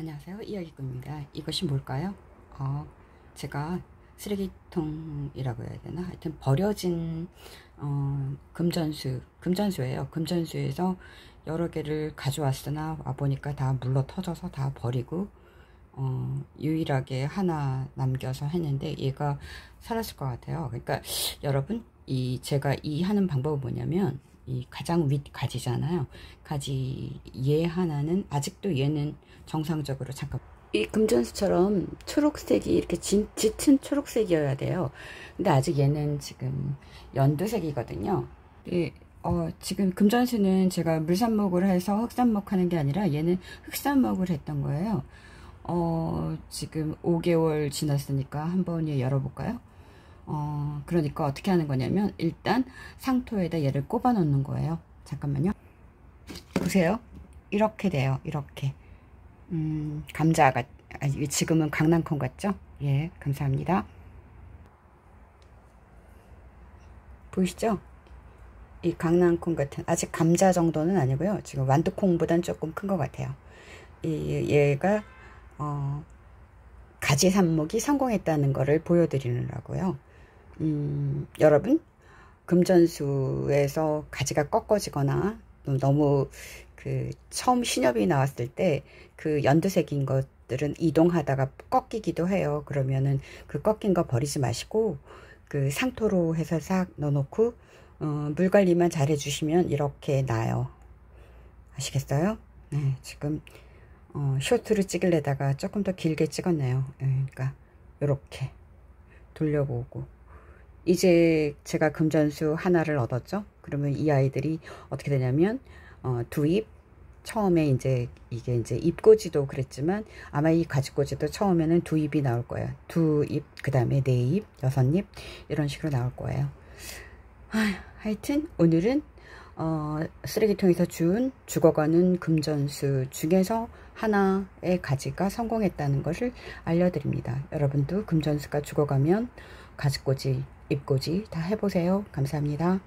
안녕하세요. 이야기꾼입니다. 이것이 뭘까요? 어, 제가 쓰레기통이라고 해야 되나? 하여튼 버려진 어, 금전수 금전수예요. 금전수에서 여러 개를 가져왔으나 와보니까 다 물러 터져서 다 버리고 어, 유일하게 하나 남겨서 했는데 얘가 살았을 것 같아요. 그러니까 여러분 이 제가 이 하는 방법은 뭐냐면 이 가장 윗 가지잖아요. 가지 얘 하나는 아직도 얘는 정상적으로 잠깐 이 금전수처럼 초록색이 이렇게 진, 짙은 초록색이어야 돼요. 근데 아직 얘는 지금 연두색이거든요. 이, 어, 지금 금전수는 제가 물산목을 해서 흑산목 하는 게 아니라 얘는 흑산목을 했던 거예요. 어, 지금 5개월 지났으니까 한번 열어볼까요? 어, 그러니까 어떻게 하는 거냐면 일단 상토에다 얘를 꼽아 놓는 거예요. 잠깐만요. 보세요. 이렇게 돼요. 이렇게. 음, 감자가 아, 지금은 강낭콩 같죠? 예, 감사합니다. 보이시죠? 이 강낭콩 같은 아직 감자 정도는 아니고요. 지금 완두콩보단 조금 큰 것 같아요. 이 얘가 어, 가지 삽목이 성공했다는 것을 보여드리느라고요. 음, 여러분 금전수에서 가지가 꺾어지거나 너무 그 처음 신엽이 나왔을 때 그 연두색인 것들은 이동하다가 꺾이기도 해요. 그러면은 그 꺾인 거 버리지 마시고 그 상토로 해서 싹 넣어놓고 어, 물 관리만 잘 해주시면 이렇게 나요. 아시겠어요? 네, 지금 어, 쇼트를 찍으려다가 조금 더 길게 찍었네요. 네, 그러니까 이렇게 돌려보고 이제 제가 금전수 하나를 얻었죠. 그러면 이 아이들이 어떻게 되냐면 어, 두입 처음에 이제 이게 이제 입꼬지도 그랬지만 아마 이 가지꼬지도 처음에는 두 입이 나올 거예요. 두 입, 그 다음에 네 입, 여섯 입 이런 식으로 나올 거예요. 하, 하여튼 오늘은 어, 쓰레기통에서 준 죽어가는 금전수 중에서 하나의 가지가 성공했다는 것을 알려드립니다. 여러분도 금전수가 죽어가면 가지꼬지 입고지 다 해보세요. 감사합니다.